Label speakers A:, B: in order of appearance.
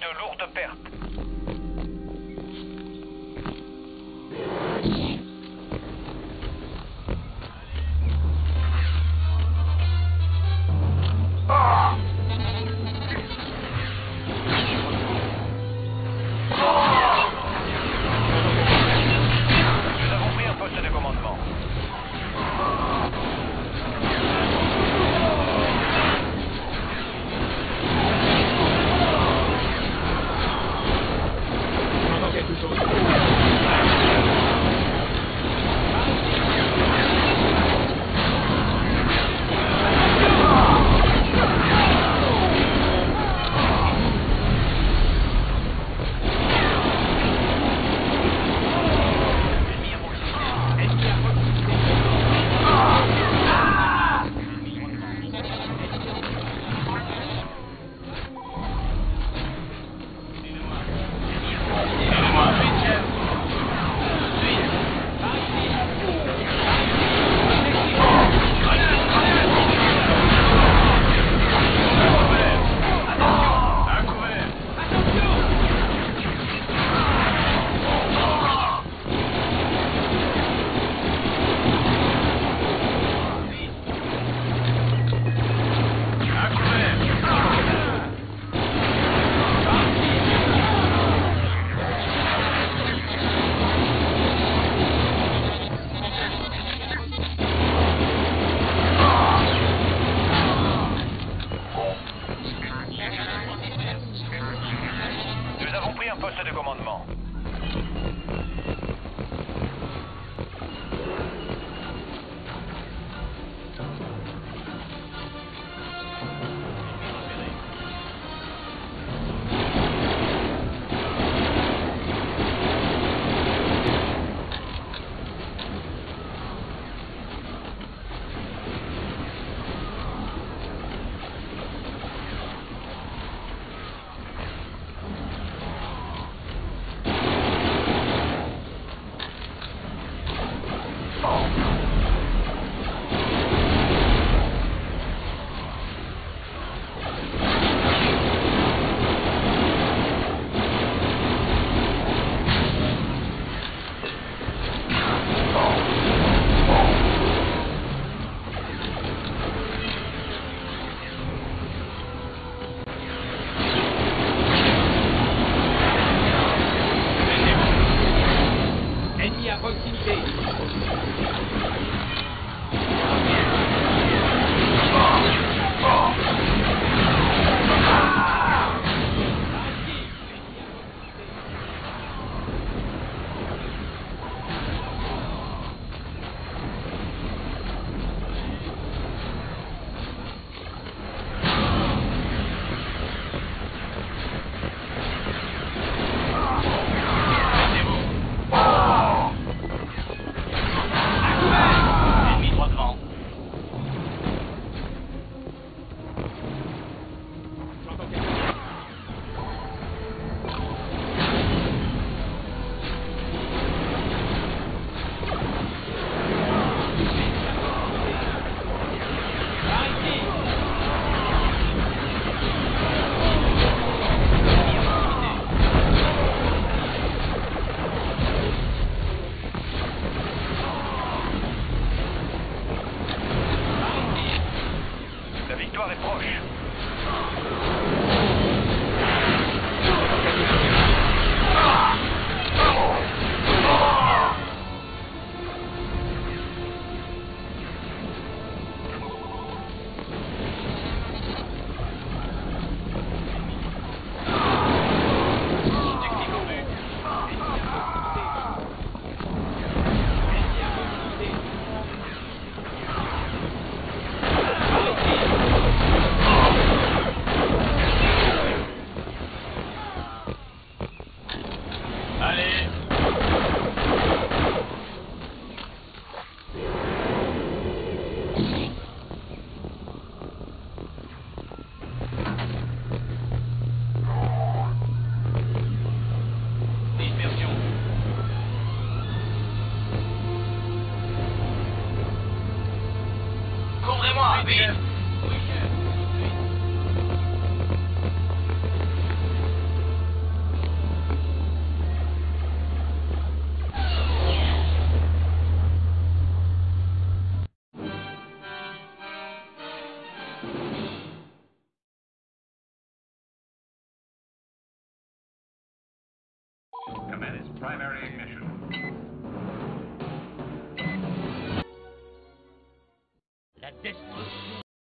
A: de lourdes pertes. Bobby.
B: Commence primary ignition.